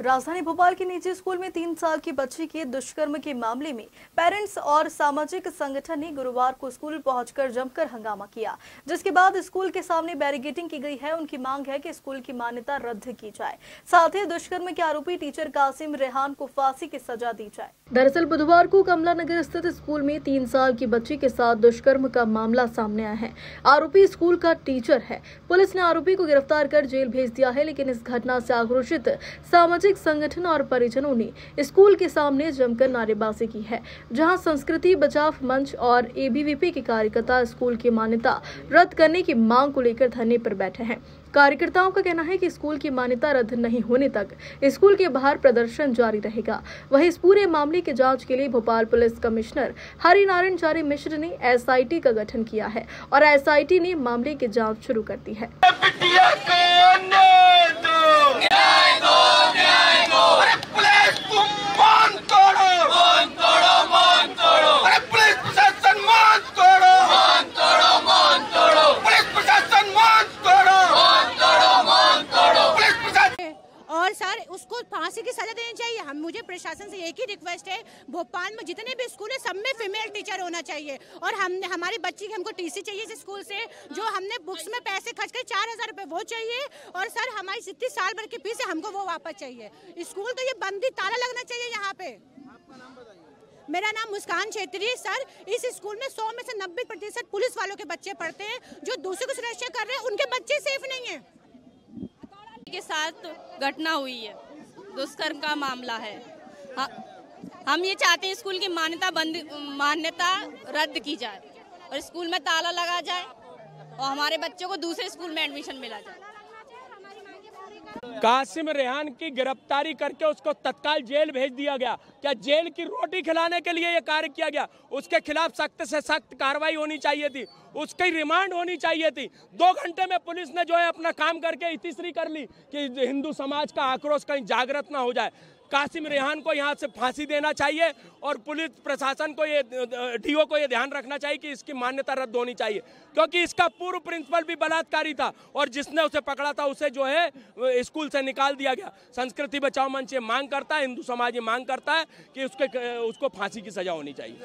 राजधानी भोपाल के निजी स्कूल में तीन साल की बच्ची के दुष्कर्म के मामले में पेरेंट्स और सामाजिक संगठन ने गुरुवार को स्कूल पहुंचकर जमकर हंगामा किया, जिसके बाद स्कूल के सामने बैरिगेटिंग की गई है। उनकी मांग है कि स्कूल की मान्यता रद्द की जाए। साथ ही दुष्कर्म के आरोपी टीचर कासिम रेहान को फांसी की सजा दी जाए। दरअसल बुधवार को कमला नगर स्थित स्कूल में तीन साल की बच्ची के साथ दुष्कर्म का मामला सामने आया है। आरोपी स्कूल का टीचर है। पुलिस ने आरोपी को गिरफ़्तार कर जेल भेज दिया है, लेकिन इस घटना से आक्रोशित सामाजिक सामाजिक संगठन और परिजनों ने स्कूल के सामने जमकर नारेबाजी की है, जहाँ संस्कृति, बचाव मंच और एबीवीपी के कार्यकर्ता स्कूल की मान्यता रद्द करने की मांग को लेकर धरने पर बैठे हैं। कार्यकर्ताओं का कहना है कि स्कूल की मान्यता रद्द नहीं होने तक स्कूल के बाहर प्रदर्शन जारी रहेगा। वहीं इस पूरे मामले की जाँच के लिए भोपाल पुलिस कमिश्नर हरिनारायण चारी मिश्र ने एसआईटी का गठन किया है और एसआईटी ने मामले की जाँच शुरू कर दी है। सर, उसको फांसी की सजा देनी चाहिए। हम, मुझे प्रशासन से एक ही रिक्वेस्ट है, भोपाल में जितने भी स्कूल है, सब में फीमेल टीचर होना चाहिए। और हम, हमारी बच्ची की हमको टीसी चाहिए इस स्कूल से, जो हमने बुक्स में पैसे खर्च कर चार हज़ार रुपए, वो चाहिए। और सर, हमारी जितनी साल भर की फ़ीस है, हमको वो वापस चाहिए। स्कूल तो ये बंदी ताला लगना चाहिए यहाँ पे। मेरा नाम मुस्कान छेत्री सर। इस स्कूल में 100 में से 90 प्रतिशत पुलिस वालों के बच्चे पढ़ते हैं, जो दूसरे को सुरक्षा कर रहे हैं, उनके बच्चे सेफ़ नहीं है। के साथ घटना हुई है। दुष्कर्म का मामला है। हम ये चाहते हैं स्कूल की मान्यता बंद, मान्यता रद्द की जाए और स्कूल में ताला लगा जाए और हमारे बच्चों को दूसरे स्कूल में एडमिशन मिला जाए। कासिम रेहान की गिरफ्तारी करके उसको तत्काल जेल भेज दिया गया। क्या जेल की रोटी खिलाने के लिए यह कार्य किया गया? उसके खिलाफ सख्त से सख्त कार्रवाई होनी चाहिए थी। उसकी रिमांड होनी चाहिए थी। दो घंटे में पुलिस ने जो है अपना काम करके तीसरी कर ली कि हिंदू समाज का आक्रोश कहीं जागृत ना हो जाए। कासिम रेहान को यहाँ से फांसी देना चाहिए और पुलिस प्रशासन को ये, डीओ को ये ध्यान रखना चाहिए कि इसकी मान्यता रद्द होनी चाहिए। क्योंकि इसका पूर्व प्रिंसिपल भी बलात्कारी था और जिसने उसे पकड़ा था, उसे जो है, स्कूल से निकाल दिया गया। संस्कृति बचाओ मंच ये मांग करता है, हिंदू समाज ये मांग करता है कि उसके, उसको फांसी की सजा होनी चाहिए।